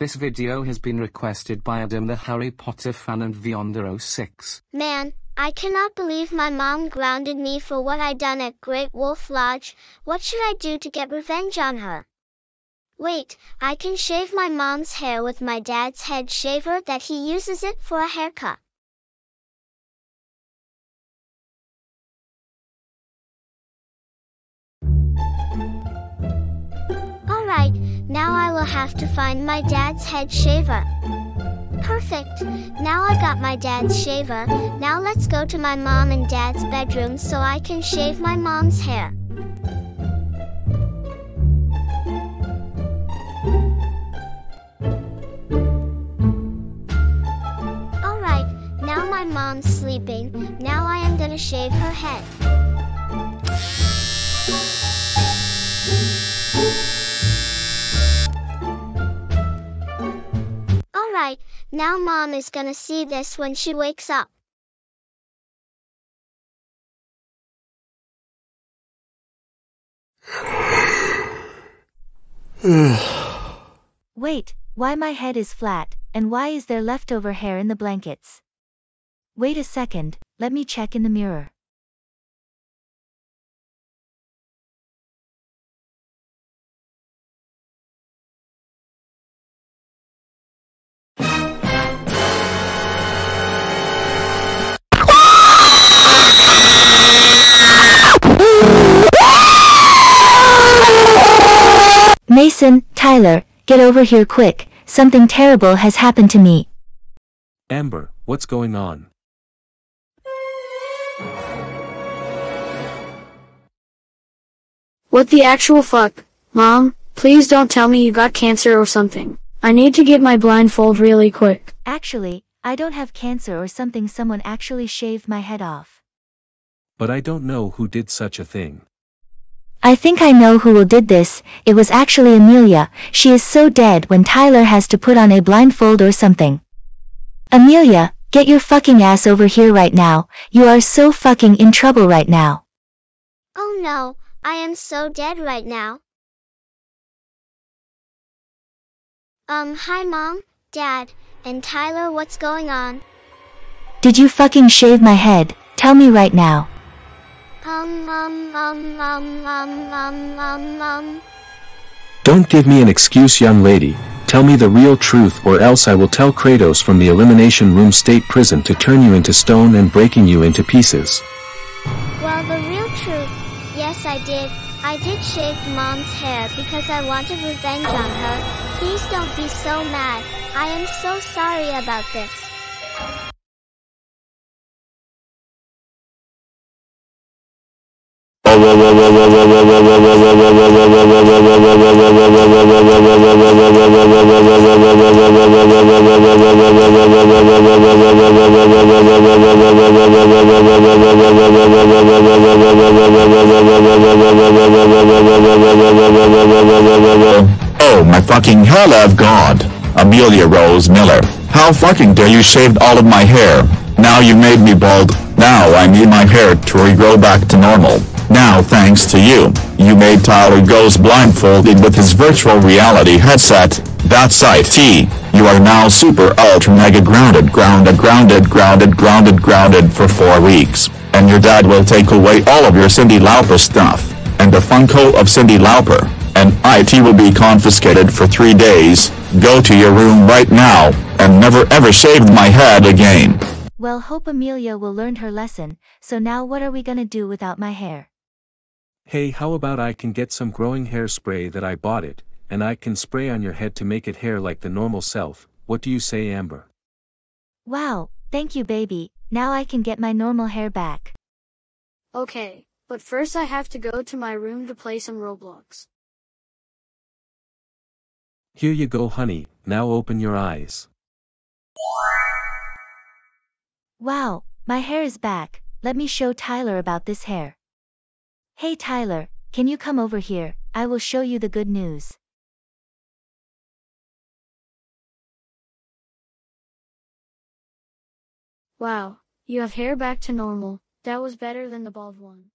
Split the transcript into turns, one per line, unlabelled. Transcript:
This video has been requested by Adam the Harry Potter fan and Vionder06.
Man, I cannot believe my mom grounded me for what I done at Great Wolf Lodge. What should I do to get revenge on her? Wait, I can shave my mom's hair with my dad's head shaver that he uses it for a haircut. Now I will have to find my dad's head shaver. Perfect. Now I got my dad's shaver. Now let's go to my mom and dad's bedroom so I can shave my mom's hair. Alright, now my mom's sleeping. Now I am gonna shave her head. Now mom is gonna see this when she wakes up.
Wait, why my head is flat, and why is there leftover hair in the blankets? Wait a second, let me check in the mirror. Mason, Tyler, get over here quick, something terrible has happened to me.
Amber, what's going on?
What the actual fuck? Mom, please don't tell me you got cancer or something. I need to get my blindfold really quick.
Actually, I don't have cancer or something someone actually shaved my head off.
But I don't know who did such a thing.
I think I know who will did this, it was actually Amelia, she is so dead when Tyler has to put on a blindfold or something. Amelia, get your fucking ass over here right now, you are so fucking in trouble right now.
Oh no, I am so dead right now. Um, hi mom, dad, and Tyler, what's going on?
Did you fucking shave my head, tell me right now.
Don't give me an excuse young lady, tell me the real truth or else I will tell Kratos from the Elimination Room State Prison to turn you into stone and breaking you into pieces.
Well, the real truth, yes I did. I did shave mom's hair because I wanted revenge on her. Please don't be so mad. I am so sorry about this.
Oh my fucking hell of God. Amelia Rose Miller. How fucking dare you shaved all of my hair. Now you made me bald. Now I need my hair to regrow back to normal. Now thanks to you, you made Tyler goes blindfolded with his virtual reality headset. That's IT. You are now super ultra mega grounded grounded grounded grounded grounded grounded for 4 weeks. And your dad will take away all of your Cyndi Lauper stuff. And the Funko of Cyndi Lauper. And IT will be confiscated for 3 days. Go to your room right now, and never ever shave my head again.
Well hope Amelia will learn her lesson, so now what are we gonna do without my hair?
Hey, how about I can get some growing hairspray that I bought it, and I can spray on your head to make it hair like the normal self. What do you say, Amber?
Wow, thank you baby, now I can get my normal hair back.
Okay, but first I have to go to my room to play some Roblox.
Here you go, honey. Now open your eyes.
Wow, my hair is back, let me show Tyler about this hair. Hey Tyler, can you come over here, I will show you the good news.
Wow, you have hair back to normal. That was better than the bald one.